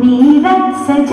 मीरत्सज